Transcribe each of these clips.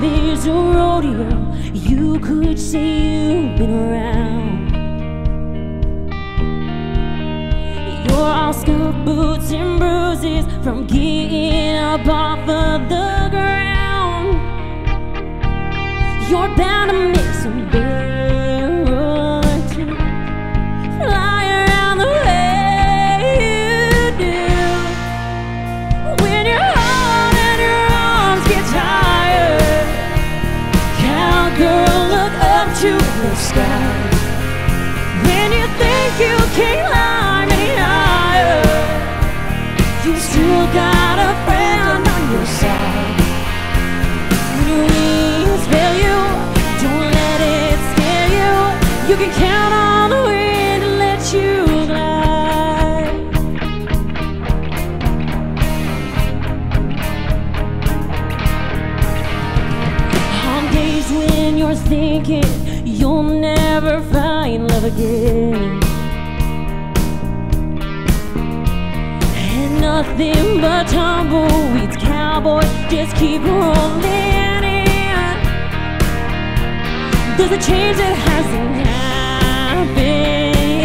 there's a rodeo, you could say you've been around. You're all scuffed boots and bruises from getting up off of the ground. When you think you can't climb any higher, you still got a friend on your side. When your wings fail you, don't let it scare you. You can count When you're thinking you'll never find love again. And nothing but tumbleweeds, cowboys just keep rolling in. There's a change that hasn't happened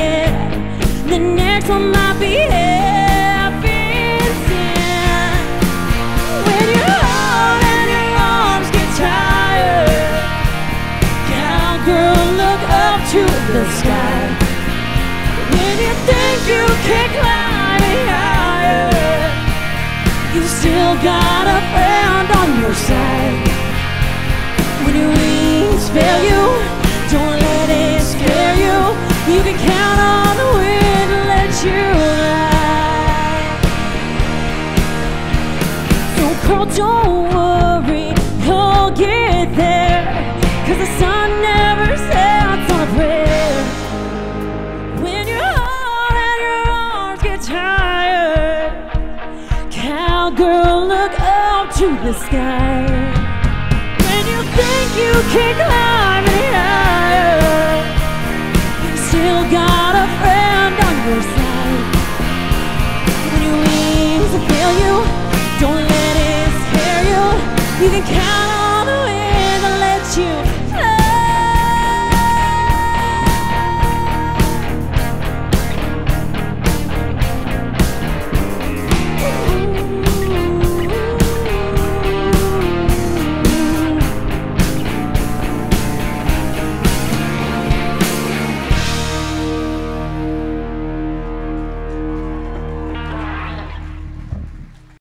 yet. The next one might be still got a friend on your side. When your wings fail you, don't let it scare you. You can count on the wind to let you ride. So girl, don't worry, to the sky. When you think you can't climb any higher, you still got a friend on your side. When your wings fail you, don't let it scare you. You can count